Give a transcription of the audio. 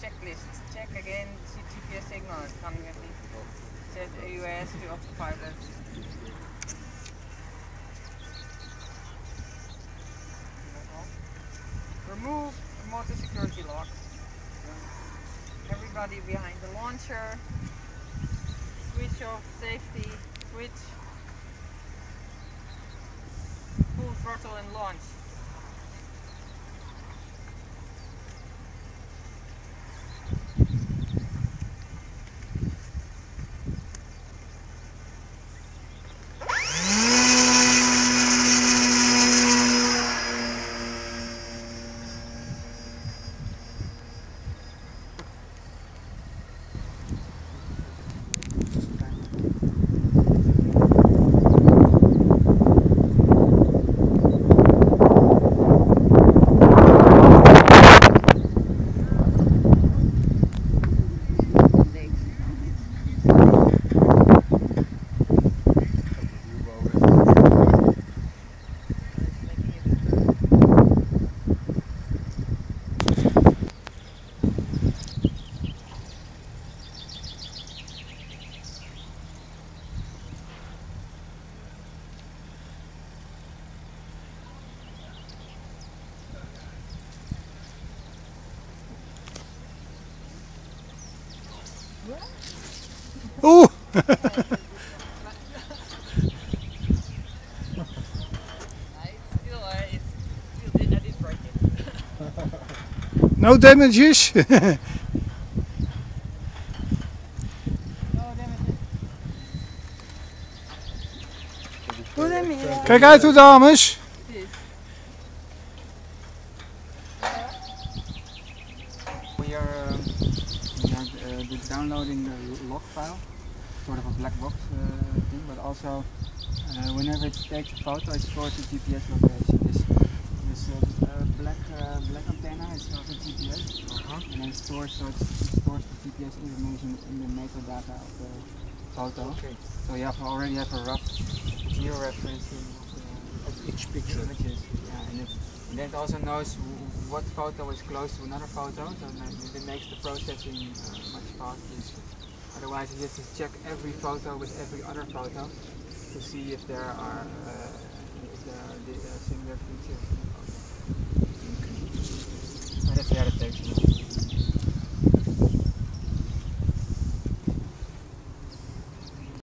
checklist. Check again GPS signal. Het kan weer niet. Set AUS to autopilot. Remove motor security lock. Everybody behind the launcher. Switch off safety. Switch. Full throttle and launch. Did break it. no damages. Damn it. Goedemiddag. Kijk uit hoor dames. We are, um, we are uh, the downloading the log file, sort of a black box uh, thing, but also uh, whenever it takes a photo, it stores the GPS location. This, this uh, uh, black uh, black antenna is also GPS, and then it stores so it stores the GPS information in the metadata of the photo. Okay. So you have already have a rough georeferencing Of each picture. Yeah, and, it, and then it also knows what photo is close to another photo, so it makes the processing uh, much faster. Otherwise, you have to check every photo with every other photo to see if there are uh, the, uh, similar features. And that's the takes.